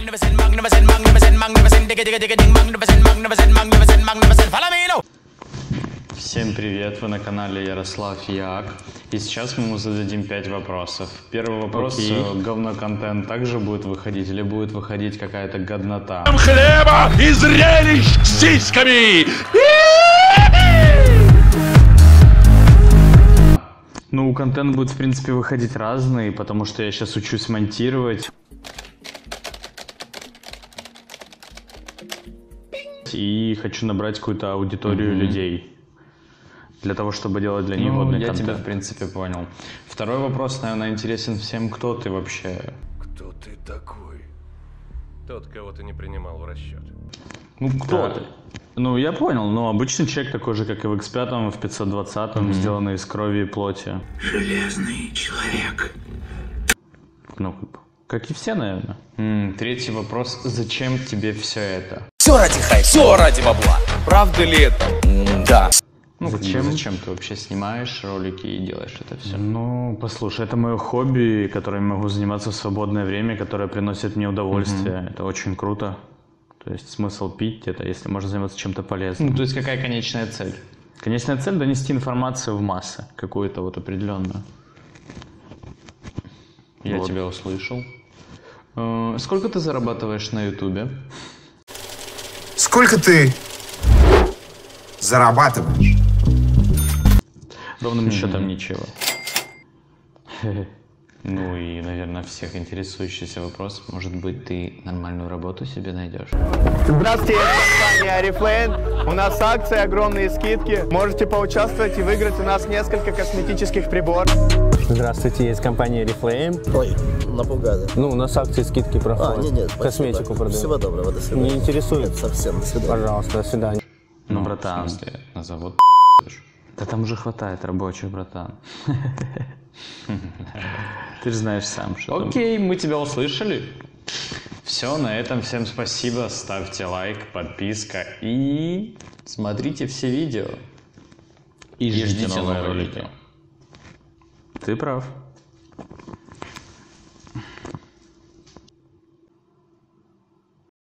Magnificent, magnificent, magnificent, magnificent, digga, digga, digga, ding, magnificent, magnificent, magnificent, magnificent. Follow me now. Всем привет, вы на канале Ярослав Як. И сейчас мы ему зададим 5 вопросов. Первый вопрос, Окей. э, говноконтент также будет выходить или будет выходить какая-то годнота? хлеба и зрелищ с сиськами. Ну, контент будет, в принципе, выходить разный, потому что я сейчас учусь монтировать. И хочу набрать какую-то аудиторию людей. Для того, чтобы делать для них Ну, годный я контент. тебя, в принципе, понял. Второй вопрос, наверное, интересен всем. Кто ты вообще? Кто ты такой? Тот, кого ты не принимал в расчет. Ну, кто Да. ты? Ну, я понял, но обычный человек такой же, как и в X5, и в 520, сделанный из крови и плоти. Железный человек. Ну, как и все, наверное. М, третий вопрос. Зачем тебе все это? Все ради хайпа, все ради бабла. Правда ли это? М, Да. Ну, зачем? зачем? ты вообще снимаешь ролики и делаешь это все? Ну, послушай, это мое хобби, которым я могу заниматься в свободное время, которое приносит мне удовольствие. Это очень круто. То есть смысл пить это, если можно заниматься чем-то полезным. Ну, то есть какая конечная цель? Конечная цель донести информацию в массы, какую-то вот определенную. Я Вот. тебя услышал. Э, Сколько ты зарабатываешь на Ютубе? Сколько ты зарабатываешь? Ровным счетом ничего. Ну и, наверное, всех интересующийся вопрос. Может быть, ты нормальную работу себе найдешь? Здравствуйте, компания Oriflame. У нас акции, огромные скидки. Можете поучаствовать и выиграть у нас несколько косметических приборов. Здравствуйте, есть компания Reflame. Ой, напугали. Ну, у нас акции скидки А, проходят. нет, нет, спасибо. Косметику продаем. Всего доброго, до свидания. Не интересует? Нет, совсем, до свидания. Пожалуйста, до свидания. Ну, В братан. смысле, на завод Да там уже хватает рабочих, братан. Ты же знаешь сам, что. Окей, мы тебя услышали. Все, на этом всем спасибо. Ставьте лайк, подписка и смотрите все видео. И ждите новые ролики. Ты прав.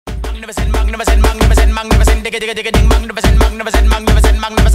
Magnificent, magnificent, magnificent, magnificent, digga, digga, digga, ding, magnificent, magnificent, magnificent, magnificent.